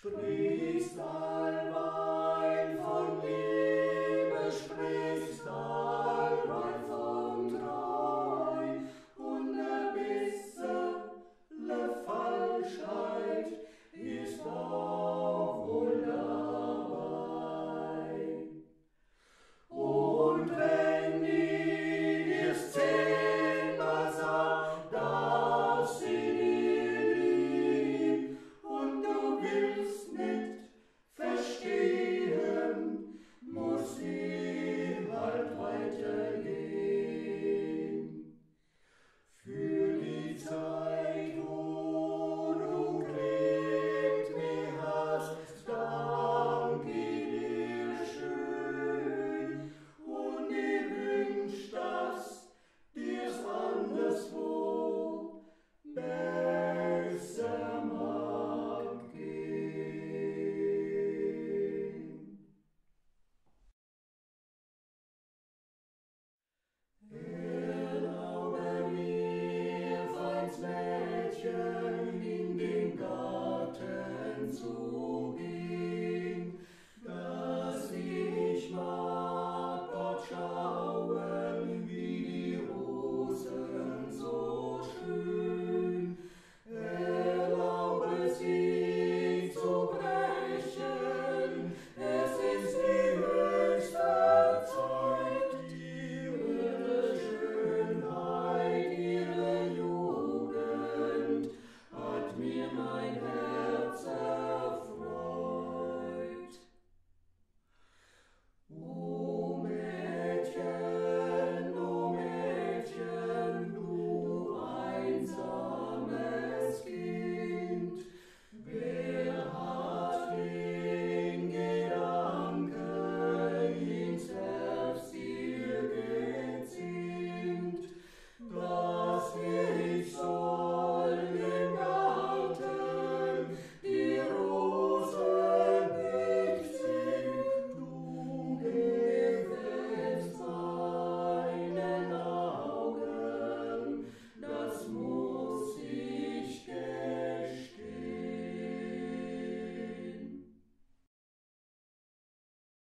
sprichst allweil von Liebe, sprichst allweil. In den Garten zu gehen.